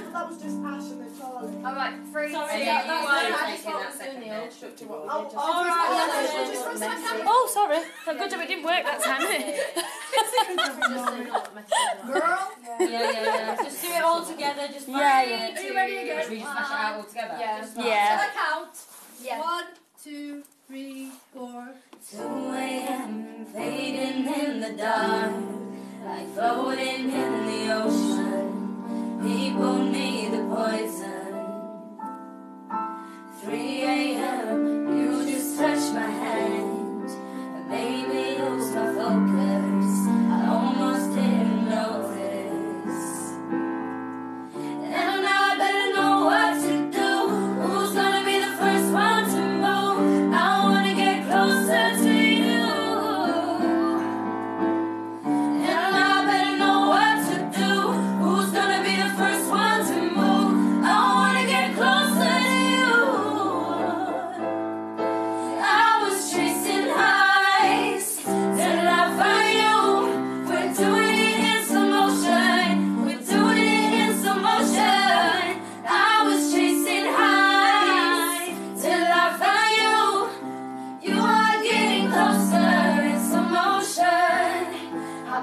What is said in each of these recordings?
thought that was just Ash and then Charlie. Alright, three, Sorry, two, that- that's one. fine. I Taking just thought that it was second doing the bit. old structure what oh, we Oh, did just oh, now. right, Yeah, yeah, just just for a for a second. second. Oh, sorry. Thank God it didn't work that time. Just so you know what message it was. Girl. Yeah, yeah, yeah. Just do it all together. Just Yeah, three, yeah. two, Are you ready again? Should we just smash it out all together? Yeah. just Yeah. Shall I count? Yeah. One, two, three, four. 2 a.m. fading in the dark, like floating in the ocean. People need the poison.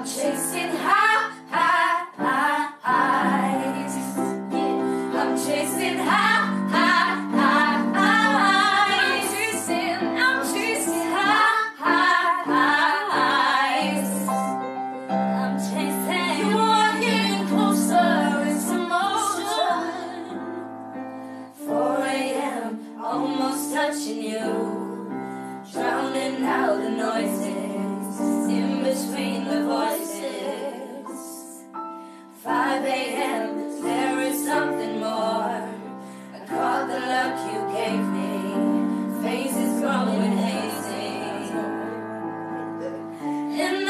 I'm chasing high, high, high, highs. I'm chasing high, high, high, highs. I'm chasing, I'm chasing high, high, highs. I'm chasing. You are getting closer. It's emotion. 4 a.m. Almost touching you, drowning out the noises between the voices. 5 a.m. There is something more. I caught the luck you gave me. Faces growing hazy. And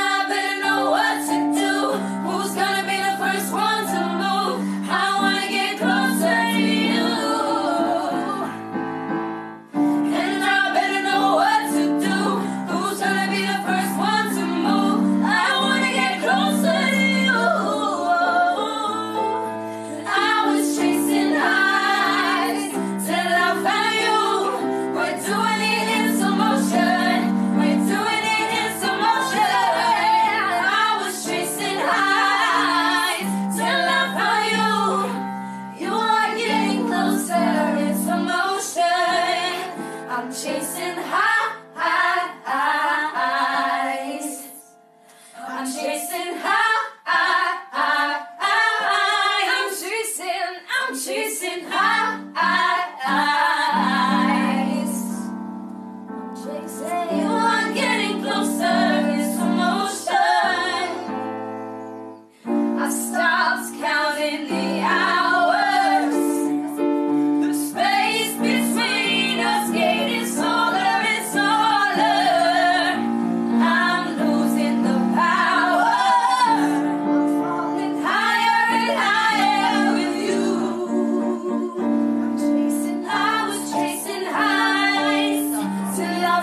chasing high,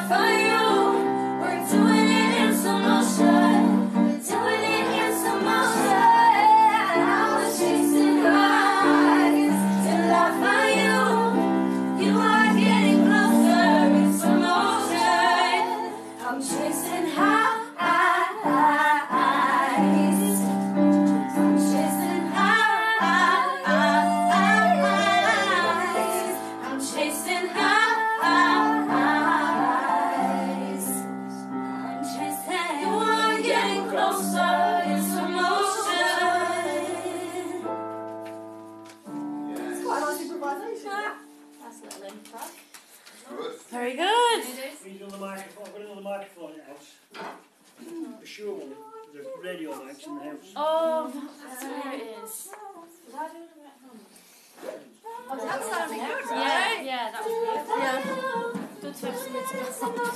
till Very good. He's on the microphone. I've got another microphone in the house. A Shure one. There's radio mics in the house. Oh, that's where it is. Oh, that sounded good, right? Yeah, yeah, that was good. Yeah. Good to have something to